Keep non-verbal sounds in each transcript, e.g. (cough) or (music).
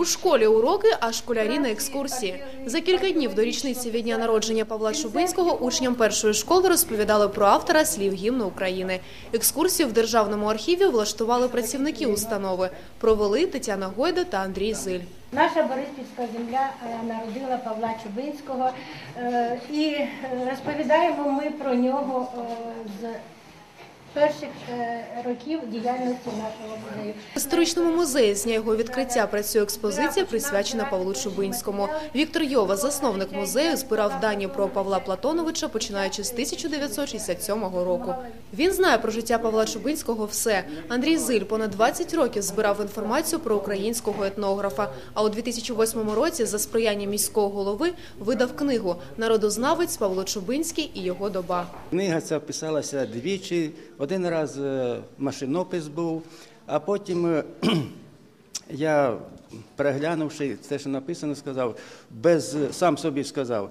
У школі уроки, а школярі на екскурсії. За кілька днів до річниці від дня народження Павла Чубинського учням першої школи розповідали про автора слів гімну України. Екскурсію в державному архіві влаштували працівники установи. Провели Тетяна Гойда та Андрій Зиль. Наша Бориспільська земля е, народила Павла Чубинського е, і е, розповідаємо ми про нього з перших років діяльності нашого музею. В історичному музеї з дня його відкриття працює експозиція, присвячена Павлу Чубинському. Віктор Йова, засновник музею, збирав дані про Павла Платоновича, починаючи з 1967 року. Він знає про життя Павла Чубинського все. Андрій Зиль понад 20 років збирав інформацію про українського етнографа. А у 2008 році за сприяння міського голови видав книгу Народознавець Павло Чубинський і його доба. Книга ця писалася двічі. Один раз е, машинопис був, а потім е, (clears throat) я, переглянувши те, що написано, сказав, без, сам собі сказав,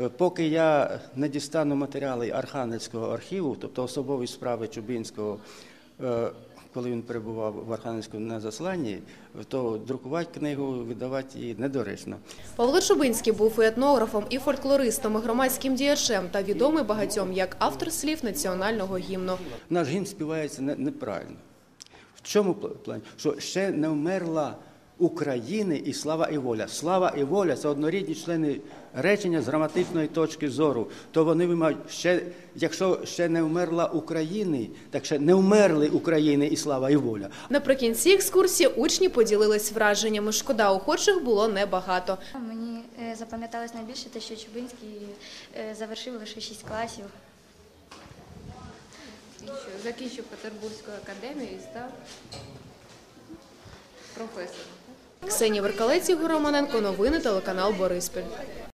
е, поки я не дістану матеріали Архангельського архіву, тобто особові справи Чубинського, е, коли він перебував в Архангельську на засланні, то друкувати книгу, видавати її недоречно. Павло Чубинський був і етнографом, і фольклористом, і громадським діячем та відомий багатьом як автор слів національного гімну. Наш гімн співається не- неправильно. В чому плані? Що ще не вмерла України і слава і воля. Слава і воля це однорідні члени речення з граматичної точки зору. То вони мають ще, якщо ще не вмерла України, так ще не вмерли України і слава і воля. Наприкінці екскурсії учні поділились враженнями. Шкода, охочих було небагато. Мені е, запам'яталось найбільше те, що Чубинський е, завершив лише 6 класів. Закінчив Петербурзьку академію і став професором. Ксенія Веркалець, Ігор Романенко, новини телеканал Бориспіль.